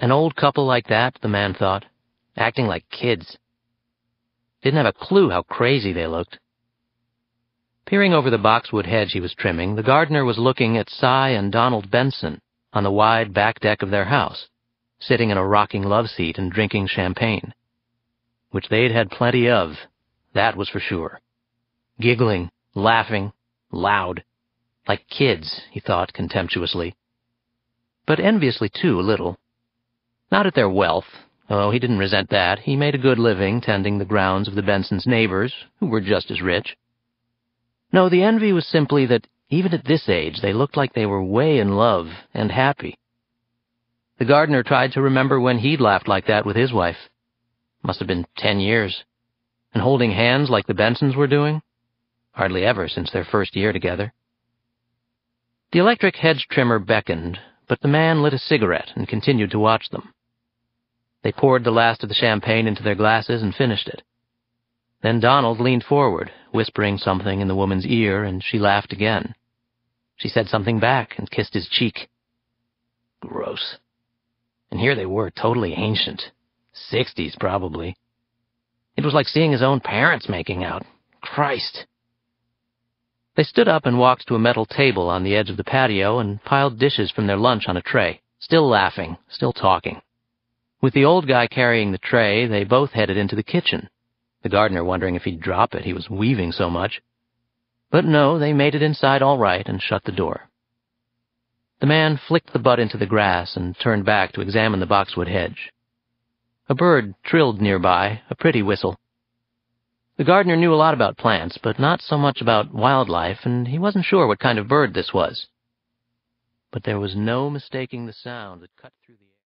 An old couple like that, the man thought, acting like kids. Didn't have a clue how crazy they looked. Peering over the boxwood hedge he was trimming, the gardener was looking at Cy and Donald Benson on the wide back deck of their house, sitting in a rocking love seat and drinking champagne. Which they'd had plenty of, that was for sure. Giggling, laughing, loud. Like kids, he thought contemptuously. But enviously, too, a little. Not at their wealth, Oh, he didn't resent that. He made a good living tending the grounds of the Bensons' neighbors, who were just as rich. No, the envy was simply that even at this age they looked like they were way in love and happy. The gardener tried to remember when he'd laughed like that with his wife. Must have been ten years. And holding hands like the Bensons were doing? Hardly ever since their first year together. The electric hedge trimmer beckoned, but the man lit a cigarette and continued to watch them. They poured the last of the champagne into their glasses and finished it. Then Donald leaned forward, whispering something in the woman's ear, and she laughed again. She said something back and kissed his cheek. Gross. And here they were, totally ancient. Sixties, probably. It was like seeing his own parents making out. Christ. They stood up and walked to a metal table on the edge of the patio and piled dishes from their lunch on a tray, still laughing, still talking. With the old guy carrying the tray, they both headed into the kitchen, the gardener wondering if he'd drop it, he was weaving so much. But no, they made it inside all right and shut the door. The man flicked the butt into the grass and turned back to examine the boxwood hedge. A bird trilled nearby, a pretty whistle. The gardener knew a lot about plants, but not so much about wildlife, and he wasn't sure what kind of bird this was. But there was no mistaking the sound that cut through the